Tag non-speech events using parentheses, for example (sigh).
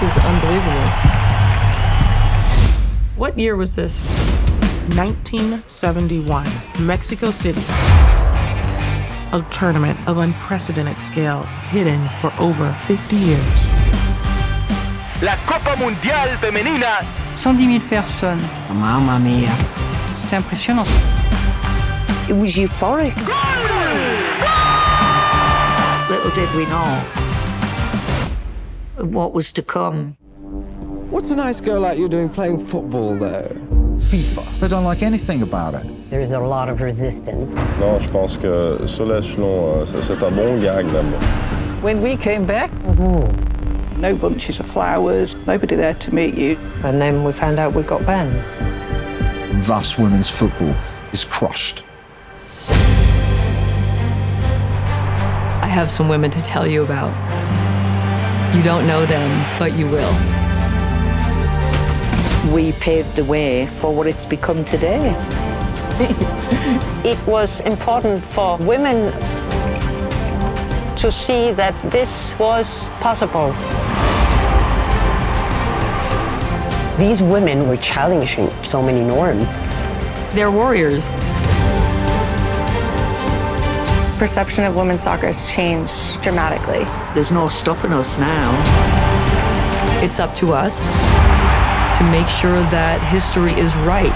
is unbelievable. What year was this? 1971, Mexico City. A tournament of unprecedented scale, hidden for over 50 years. La Copa Mundial Femenina 110 000 personnes. Mamma mia. C'était impressionnant. It was euphoric. Little did we know what was to come. What's a nice girl like you doing playing football, though? FIFA. They don't like anything about it. There's a lot of resistance. Non, je pense que sur l'échelon, c'est euh, un bon gag là-bas. When we came back, no bunches of flowers, nobody there to meet you. And then we found out we got banned. Thus, women's football is crushed. I have some women to tell you about. You don't know them, but you will. We paved the way for what it's become today. (laughs) it was important for women to see that this was possible. These women were challenging so many norms. They're warriors. Perception of women's soccer has changed dramatically. There's no stopping us now. It's up to us to make sure that history is right.